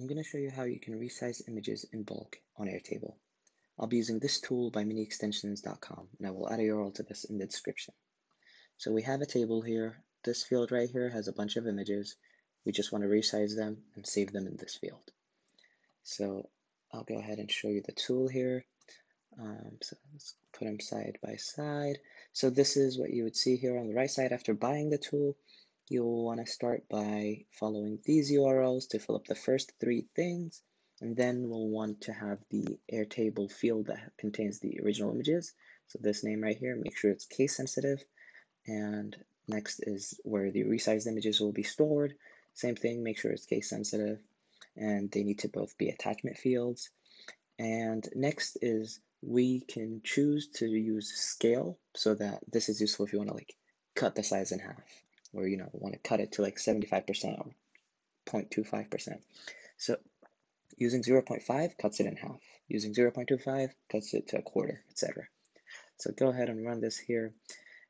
I'm going to show you how you can resize images in bulk on Airtable. I'll be using this tool by miniextensions.com and I will add a URL to this in the description. So we have a table here. This field right here has a bunch of images. We just want to resize them and save them in this field. So I'll go ahead and show you the tool here. Um, so let's put them side by side. So this is what you would see here on the right side after buying the tool you'll want to start by following these URLs to fill up the first three things. And then we'll want to have the Airtable field that contains the original images. So this name right here, make sure it's case sensitive. And next is where the resized images will be stored. Same thing, make sure it's case sensitive. And they need to both be attachment fields. And next is we can choose to use scale so that this is useful if you want to like cut the size in half or you know want to cut it to like 75% or 0.25%. So using 0.5 cuts it in half. Using 0.25 cuts it to a quarter, etc. So go ahead and run this here.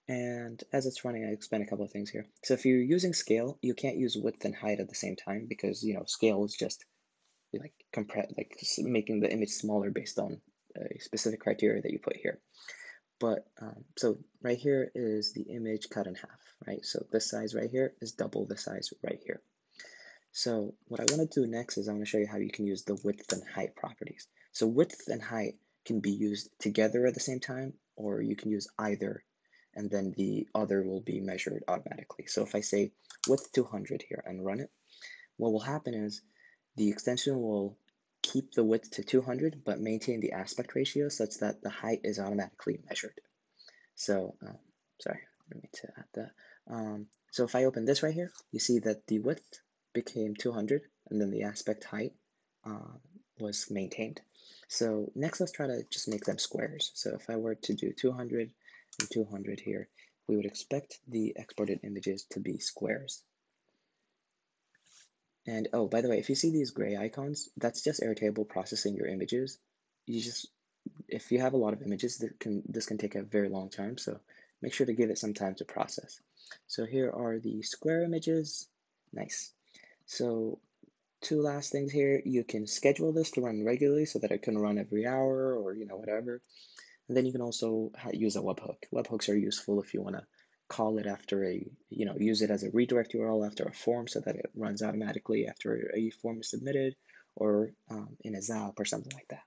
And as it's running, I explain a couple of things here. So if you're using scale, you can't use width and height at the same time because you know scale is just like compress, like making the image smaller based on a specific criteria that you put here. But um, so right here is the image cut in half, right? So this size right here is double the size right here. So what I want to do next is I want to show you how you can use the width and height properties. So width and height can be used together at the same time, or you can use either, and then the other will be measured automatically. So if I say width 200 here and run it, what will happen is the extension will keep the width to 200, but maintain the aspect ratio such that the height is automatically measured. So, um, sorry, let me to add that. Um, so if I open this right here, you see that the width became 200, and then the aspect height uh, was maintained. So next, let's try to just make them squares. So if I were to do 200 and 200 here, we would expect the exported images to be squares. And oh, by the way, if you see these gray icons, that's just Airtable processing your images. You just, if you have a lot of images, that can this can take a very long time. So make sure to give it some time to process. So here are the square images. Nice. So two last things here. You can schedule this to run regularly so that it can run every hour or you know whatever. And then you can also use a webhook. Webhooks are useful if you want to call it after a, you know, use it as a redirect URL after a form so that it runs automatically after a form is submitted or um, in a Zap or something like that.